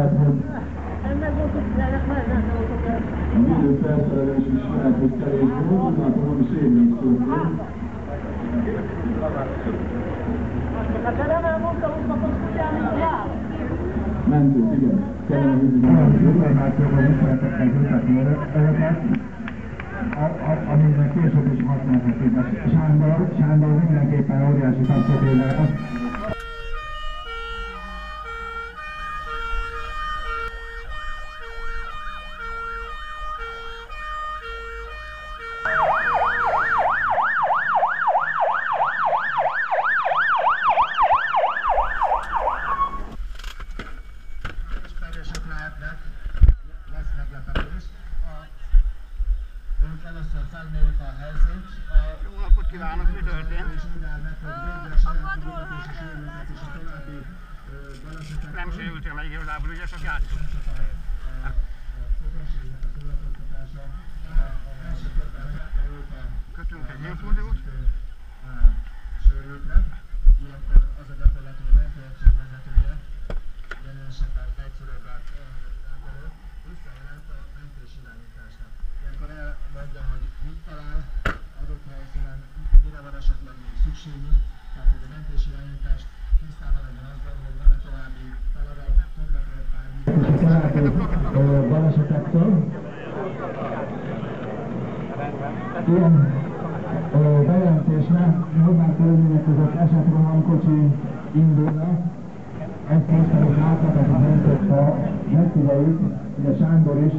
lehet, hogy Ennek volt, hogy ennek már nem volt, a védő felszerelés is lehet, hogy kevés volt, látom, hogy történt. Hát kapott kutyának a választ. Mentőt, igen. Kellene hívni. információban ismertettek mutatni önöket, amiknek később is használhatjuk. Sándor, Sándor mindenképpen óriási tapsot élet. A, ők először felmérik a helyszínt. A, Jó napot kívánok, mi történt? a balesetek. Nem sérültél meg igazából, ugye csak játszunk. Kötünk egy infódiót. sérültnek. Ilyenkor az a gyakorlat, hogy a mentőegység vezetője elkerül, visszajelent a irányításnak. Ilyenkor elmondja, hogy mit talál adott helyszínen, mire van esetleg még szükségünk, tehát hogy a mentés irányítást tisztában legyen azzal, hogy van-e további feladat, többet bármi. balesetektől. Ilyen bejelentésre normál körülmények között esetrohamkocsi indulna, ezt most pedig az öntött, ha megfigyeljük, hogy a Sándor is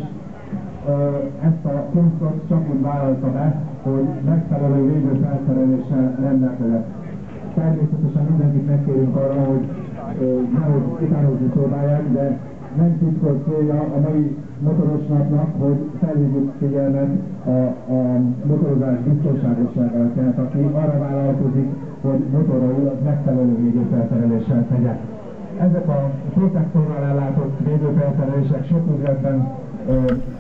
ezt a punktot csak úgy vállalta be, hogy megfelelő védőfelszereléssel rendelkezett. Természetesen mindenkit megkérünk arra, hogy nehogy utánozni próbálják, de nem titkos célja a mai motoros napnak, hogy felhívjuk figyelmet a, a motorozás biztonságosságára, tehát aki arra vállalkozik, hogy motorról az megfelelő védőfelszereléssel tegye. Ezek a protektorral ellátott védőfelszerelések sok üzletben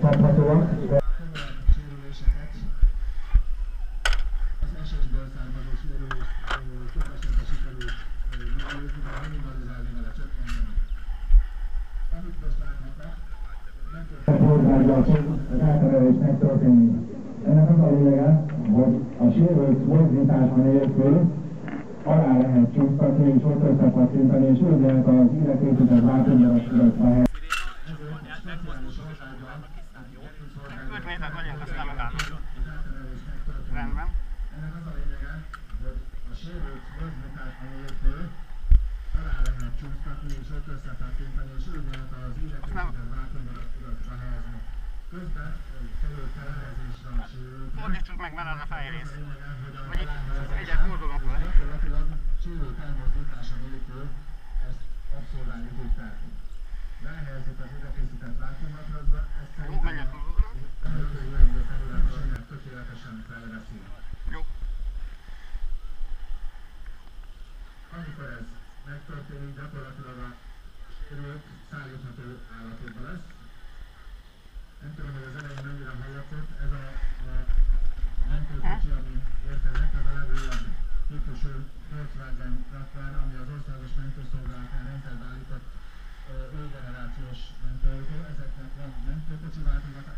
kaphatóak. Az de történt elterelés megtörténni. Ennek az a lényege, hogy a sérült mozdítása nélkül alá lehet csúsztatni és ott összepattintani, és úgy lehet az a hely. 5 métert megyünk, aztán megállunk. Rendben. Ennek az a lényege, hogy a sérült mozdítása nélkül alá lehet csúsztatni és ott összepattintani, és úgy lehet az ide készített látógyarat helyezni. Közben kerül felhelyezésre a sérült. Fordítsuk meg, mert az a fejrész. Vagy itt egyet mozogunk vele. Gyakorlatilag sérült elmozdítása nélkül ezt abszolválni tudták. Behelyezik az ide készített látómatrazba, ezt Jó, menjek mozogunk. Előző területesen tökéletesen felveszi. Jó. Amikor ez megtörténik, gyakorlatilag a sérült szállítható állapotban lesz. Nem tudom, hogy az elején mennyire hallatszott, ez a, a mentőkocsi, ami érkezett, ez a legújabb típusú Volkswagen rakvár, ami az országos mentőszolgálatnál rendszerbe állított új generációs mentőautó. Ezeknek van mentőkocsi változata,